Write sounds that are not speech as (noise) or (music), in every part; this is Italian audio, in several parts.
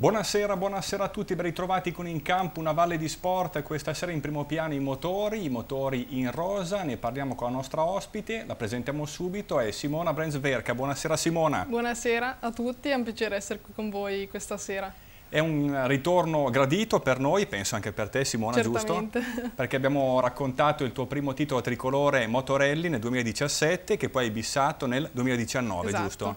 Buonasera, buonasera a tutti, ben ritrovati con In Campo, una valle di sport, questa sera in primo piano i motori, i motori in rosa, ne parliamo con la nostra ospite, la presentiamo subito, è Simona Brenzverka, buonasera Simona. Buonasera a tutti, è un piacere essere qui con voi questa sera. È un ritorno gradito per noi, penso anche per te Simona, Certamente. giusto? (laughs) Perché abbiamo raccontato il tuo primo titolo tricolore Motorelli nel 2017 che poi hai bissato nel 2019, esatto. giusto?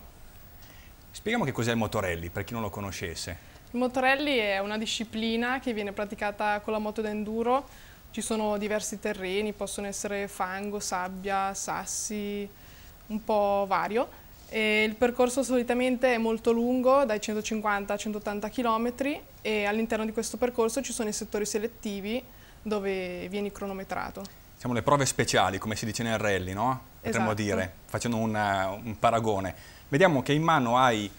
Spieghiamo che cos'è il Motorelli per chi non lo conoscesse. Il motorelli è una disciplina che viene praticata con la moto da enduro, ci sono diversi terreni, possono essere fango, sabbia, sassi, un po' vario. E il percorso solitamente è molto lungo, dai 150 a 180 km e all'interno di questo percorso ci sono i settori selettivi dove vieni cronometrato. Siamo le prove speciali, come si dice nel rally, no? Potremmo esatto. dire, facendo una, un paragone. Vediamo che in mano hai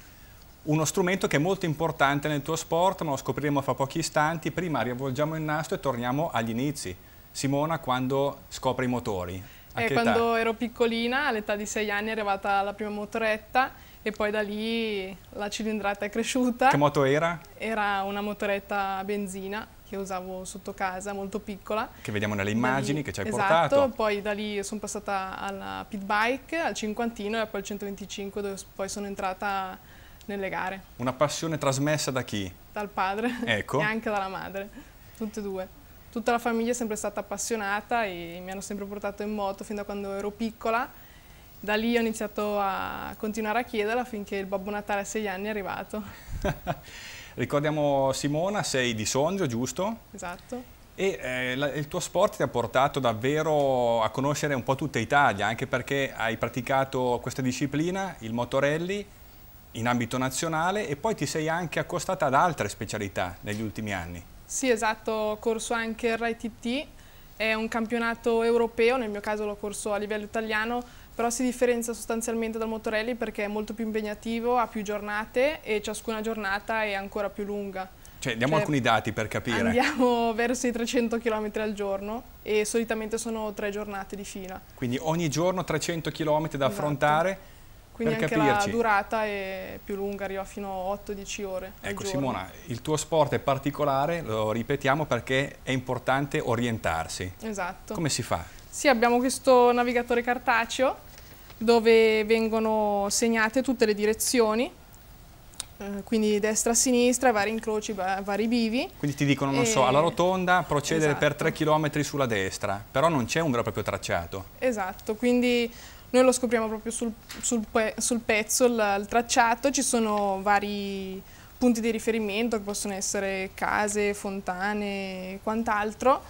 uno strumento che è molto importante nel tuo sport, ma lo scopriremo fra pochi istanti. Prima riavvolgiamo il nastro e torniamo agli inizi. Simona, quando scopre i motori? Eh, quando ero piccolina, all'età di 6 anni, è arrivata la prima motoretta e poi da lì la cilindrata è cresciuta. Che moto era? Era una motoretta a benzina che usavo sotto casa, molto piccola. Che vediamo nelle immagini lì, che ci hai esatto, portato. Esatto, poi da lì sono passata alla pit bike, al cinquantino e poi al 125 dove poi sono entrata nelle gare. Una passione trasmessa da chi? Dal padre ecco. (laughs) e anche dalla madre, tutte e due. Tutta la famiglia è sempre stata appassionata e mi hanno sempre portato in moto fin da quando ero piccola. Da lì ho iniziato a continuare a chiederla finché il Babbo Natale a sei anni è arrivato. (laughs) Ricordiamo Simona, sei di Sondrio, giusto? Esatto. E eh, la, il tuo sport ti ha portato davvero a conoscere un po' tutta Italia, anche perché hai praticato questa disciplina, il motorelli, in ambito nazionale e poi ti sei anche accostata ad altre specialità negli ultimi anni. Sì, esatto, ho corso anche il RITT, è un campionato europeo, nel mio caso l'ho corso a livello italiano, però si differenzia sostanzialmente dal motorelli perché è molto più impegnativo, ha più giornate e ciascuna giornata è ancora più lunga. Cioè, diamo cioè, alcuni dati per capire. Andiamo (laughs) verso i 300 km al giorno e solitamente sono tre giornate di fila. Quindi ogni giorno 300 km da esatto. affrontare quindi per anche capirci. la durata è più lunga, arriva fino a 8-10 ore Ecco Simona, il tuo sport è particolare, lo ripetiamo perché è importante orientarsi. Esatto. Come si fa? Sì, abbiamo questo navigatore cartaceo dove vengono segnate tutte le direzioni, eh, quindi destra-sinistra, vari incroci, vari bivi. Quindi ti dicono, non e... so, alla rotonda procedere esatto. per 3 km sulla destra, però non c'è un vero e proprio tracciato. Esatto, quindi noi lo scopriamo proprio sul, sul, sul pezzo, il, il tracciato, ci sono vari punti di riferimento che possono essere case, fontane e quant'altro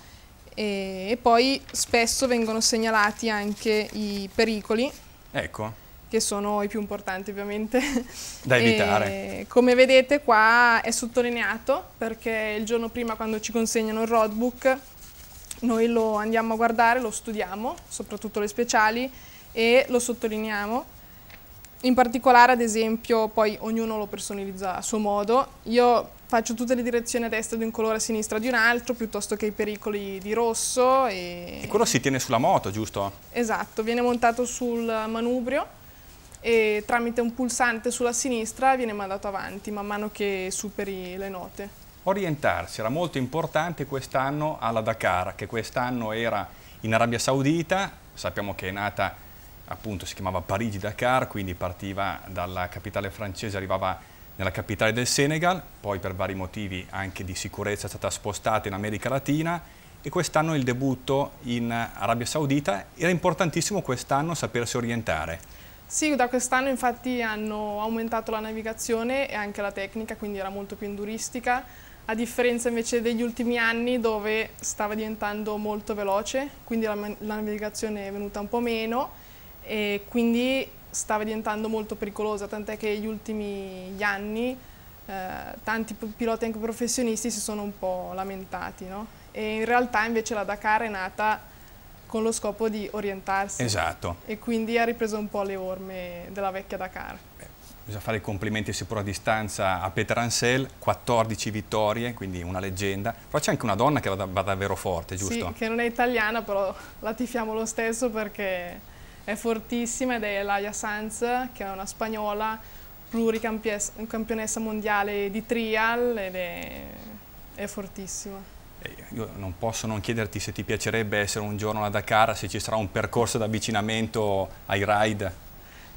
e, poi spesso vengono segnalati anche i pericoli. Ecco. Che sono i più importanti ovviamente. (laughs) Da evitare. Come vedete qua è sottolineato perché il giorno prima quando ci consegnano il roadbook noi lo andiamo a guardare, lo studiamo, soprattutto le speciali e lo sottolineiamo. In particolare, ad esempio, poi ognuno lo personalizza a suo modo. Io faccio tutte le direzioni a destra di un colore, a sinistra di un altro, piuttosto che i pericoli di rosso. E, e quello si tiene sulla moto, giusto? Esatto, viene montato sul manubrio e tramite un pulsante sulla sinistra viene mandato avanti man mano che superi le note. Orientarsi era molto importante quest'anno alla Dakar, che quest'anno era in Arabia Saudita, sappiamo che è nata appunto si chiamava Parigi-Dakar, quindi partiva dalla capitale francese, arrivava nella capitale del Senegal, poi per vari motivi anche di sicurezza è stata spostata in America Latina e quest'anno il debutto in Arabia Saudita. Era importantissimo quest'anno sapersi orientare. Sì, da quest'anno infatti hanno aumentato la navigazione e anche la tecnica, quindi era molto più enduristica, a differenza invece degli ultimi anni dove stava diventando molto veloce, quindi la, la navigazione è venuta un po' meno e quindi stava diventando molto pericolosa, tant'è che negli ultimi anni eh, tanti piloti anche professionisti si sono un po' lamentati, no? E in realtà invece la Dakar è nata con lo scopo di orientarsi. Esatto. E quindi ha ripreso un po' le orme della vecchia Dakar. Beh, bisogna fare i complimenti sicuro a distanza a Peter Ansel, 14 vittorie, quindi una leggenda. Però c'è anche una donna che va, va davvero forte, giusto? Sì, che non è italiana, però la tifiamo lo stesso perché è fortissima ed è Laia Sanz, che è una spagnola pluricampionessa mondiale di trial ed è, è fortissima. Io non posso non chiederti se ti piacerebbe essere un giorno a Dakar, se ci sarà un percorso d'avvicinamento ai ride.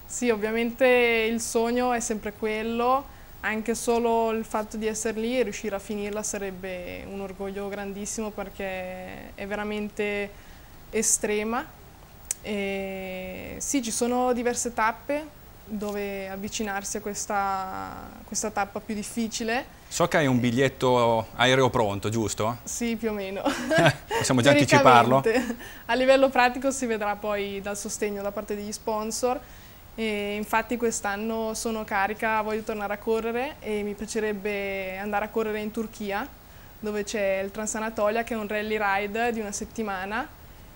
Sì, ovviamente il sogno è sempre quello, anche solo il fatto di essere lì e riuscire a finirla sarebbe un orgoglio grandissimo perché è veramente estrema. E sì, ci sono diverse tappe dove avvicinarsi a questa, questa tappa più difficile. So che hai un biglietto aereo pronto, giusto? Sì, più o meno. (laughs) Possiamo già anticiparlo? A livello pratico si vedrà poi dal sostegno da parte degli sponsor. E infatti quest'anno sono carica, voglio tornare a correre e mi piacerebbe andare a correre in Turchia dove c'è il Transanatolia che è un rally ride di una settimana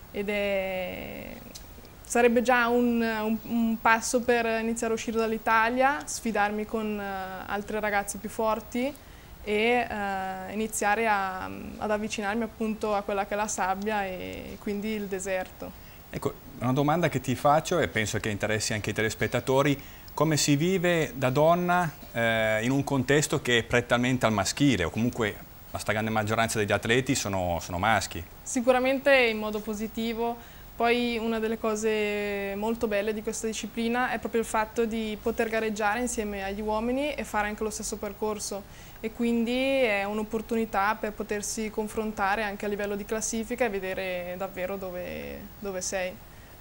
ed è sarebbe già un, un, un, passo per iniziare a uscire dall'Italia, sfidarmi con uh, altre ragazze più forti e uh, iniziare a, ad avvicinarmi appunto a quella che è la sabbia e quindi il deserto. Ecco, una domanda che ti faccio e penso che interessi anche i telespettatori, come si vive da donna eh, in un contesto che è prettamente al maschile o comunque la stragrande maggioranza degli atleti sono, sono maschi? Sicuramente in modo positivo, poi una delle cose molto belle di questa disciplina è proprio il fatto di poter gareggiare insieme agli uomini e fare anche lo stesso percorso e quindi è un'opportunità per potersi confrontare anche a livello di classifica e vedere davvero dove, dove sei.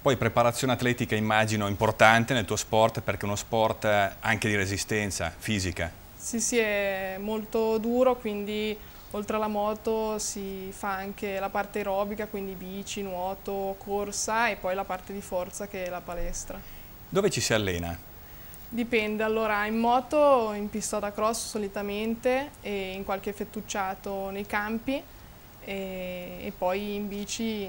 Poi preparazione atletica immagino importante nel tuo sport perché è uno sport anche di resistenza fisica. Sì, sì, è molto duro, quindi Oltre alla moto si fa anche la parte aerobica, quindi bici, nuoto, corsa e poi la parte di forza che è la palestra. Dove ci si allena? Dipende, allora in moto in pista da cross solitamente e in qualche fettucciato nei campi e, e poi in bici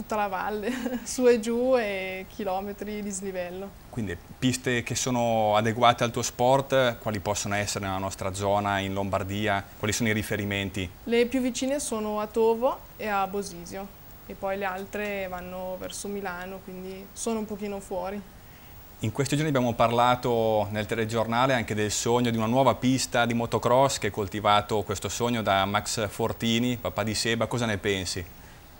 tutta la valle, (laughs) su e giù e chilometri di dislivello. Quindi piste che sono adeguate al tuo sport, quali possono essere nella nostra zona, in Lombardia? Quali sono i riferimenti? Le più vicine sono a Tovo e a Bosisio e poi le altre vanno verso Milano, quindi sono un pochino fuori. In questi giorni abbiamo parlato nel telegiornale anche del sogno di una nuova pista di motocross che ha coltivato questo sogno da Max Fortini, papà di Seba, cosa ne pensi?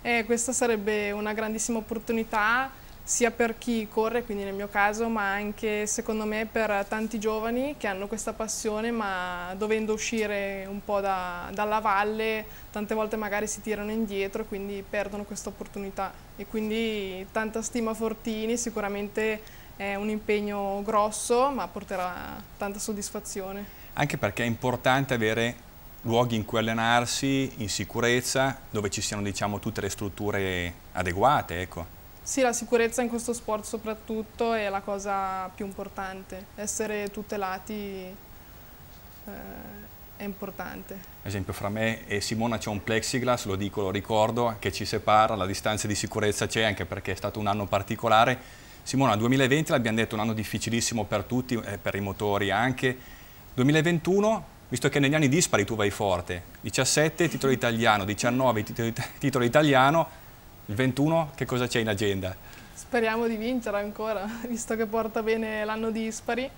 Eh, questa sarebbe una grandissima opportunità sia per chi corre, quindi nel mio caso, ma anche secondo me per tanti giovani che hanno questa passione ma dovendo uscire un po' da, dalla valle tante volte magari si tirano indietro e quindi perdono questa opportunità e quindi tanta stima Fortini, sicuramente è un impegno grosso ma porterà tanta soddisfazione. Anche perché è importante avere luoghi in cui allenarsi in sicurezza, dove ci siano diciamo, tutte le strutture adeguate. Ecco. Sì, la sicurezza in questo sport soprattutto è la cosa più importante, essere tutelati eh, è importante. Ad esempio fra me e Simona c'è un plexiglass, lo dico, lo ricordo, che ci separa, la distanza di sicurezza c'è anche perché è stato un anno particolare. Simona, 2020 l'abbiamo detto un anno difficilissimo per tutti, eh, per i motori anche. 2021 visto che negli anni dispari tu vai forte, 17 titolo italiano, 19 titolo, titolo italiano, il 21 che cosa c'è in agenda? Speriamo di vincere ancora, (laughs) visto che porta bene l'anno dispari,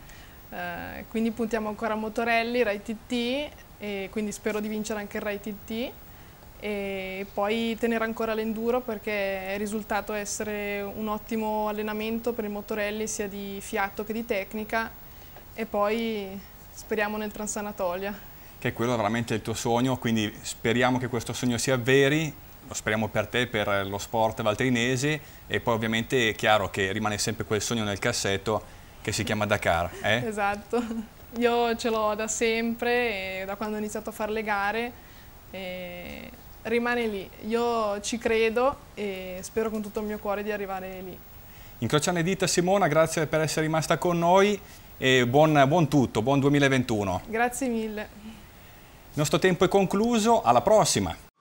eh, quindi puntiamo ancora a Motorelli, Rai TT e quindi spero di vincere anche il Rai TT e poi tenere ancora l'enduro perché è risultato essere un ottimo allenamento per il Motorelli sia di fiato che di tecnica. E poi speriamo nel Transanatolia. Che è quello veramente il tuo sogno, quindi speriamo che questo sogno si avveri, lo speriamo per te, per lo sport valtrinese e poi ovviamente è chiaro che rimane sempre quel sogno nel cassetto che si chiama Dakar. Eh? Esatto, io ce l'ho da sempre, da quando ho iniziato a fare le gare rimane lì. Io ci credo e spero con tutto il mio cuore di arrivare lì. Incrociamo le dita Simona, grazie per essere rimasta con noi e buon, buon tutto, buon 2021. Grazie mille. Il nostro tempo è concluso, alla prossima!